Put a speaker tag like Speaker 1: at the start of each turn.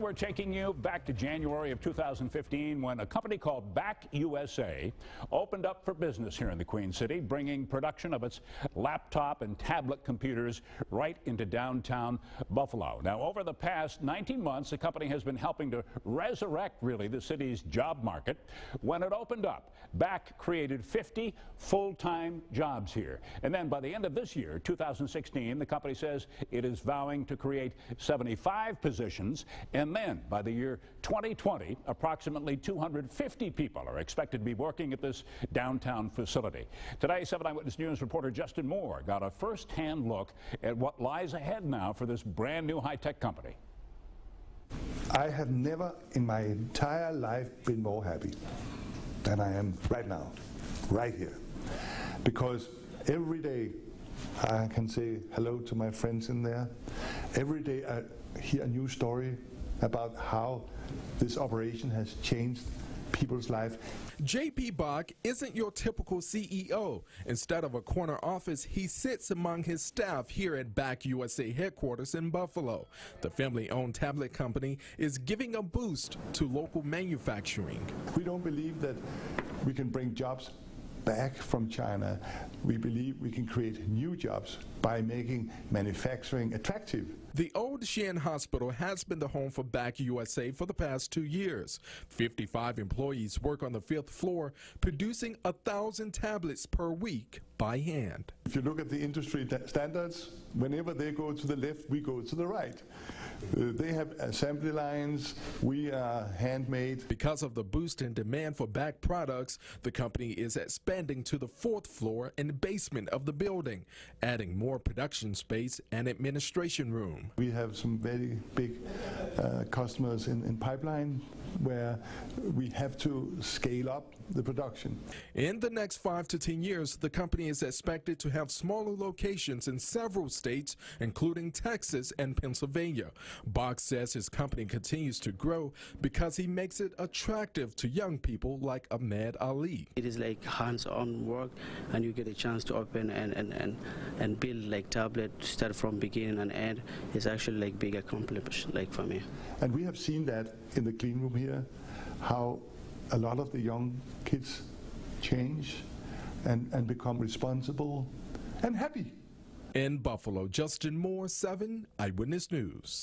Speaker 1: We're taking you back to January of 2015 when a company called Bak USA opened up for business here in the Queen City, bringing production of its laptop and tablet computers right into downtown Buffalo. Now, over the past 19 months, the company has been helping to resurrect, really, the city's job market. When it opened up, Bak created 50 full-time jobs here. And then by the end of this year, 2016, the company says it is vowing to create 75 positions and and then by the year 2020, approximately 250 people are expected to be working at this downtown facility. Today, 7 Eyewitness News reporter Justin Moore got a first-hand look at what lies ahead now for this brand new high-tech company.
Speaker 2: I have never in my entire life been more happy than I am right now, right here. Because every day I can say hello to my friends in there. Every day I hear a new story about how this operation has changed people's life.
Speaker 3: JP Bak isn't your typical CEO. Instead of a corner office, he sits among his staff here at Bak USA headquarters in Buffalo. The family-owned tablet company is giving a boost to local manufacturing.
Speaker 2: We don't believe that we can bring jobs back from China. We believe we can create new jobs by making manufacturing attractive.
Speaker 3: The old Sheehan Hospital has been the home for Bak USA for the past two years. 55 employees work on the fifth floor, producing a thousand tablets per week by hand.
Speaker 2: If you look at the industry standards, whenever they go to the left, we go to the right. Uh, they have assembly lines, we are handmade.
Speaker 3: Because of the boost in demand for Bak products, the company is expanding to the fourth floor and basement of the building, adding more production space and administration room.
Speaker 2: We have some very big uh, customers in, in pipeline where we have to scale up the production.
Speaker 3: In the next five to 10 years, the company is expected to have smaller locations in several states, including Texas and Pennsylvania. Bak says his company continues to grow because he makes it attractive to young people like Ahmed Ali.
Speaker 4: It is like hands-on work and you get a chance to open and, and, and, and build like tablet, start from beginning and end. It's actually like big accomplishment like for me.
Speaker 2: And we have seen that in the clean room here, how a lot of the young kids change and, and become responsible and happy.
Speaker 3: In Buffalo, Justin Moore, 7 Eyewitness News.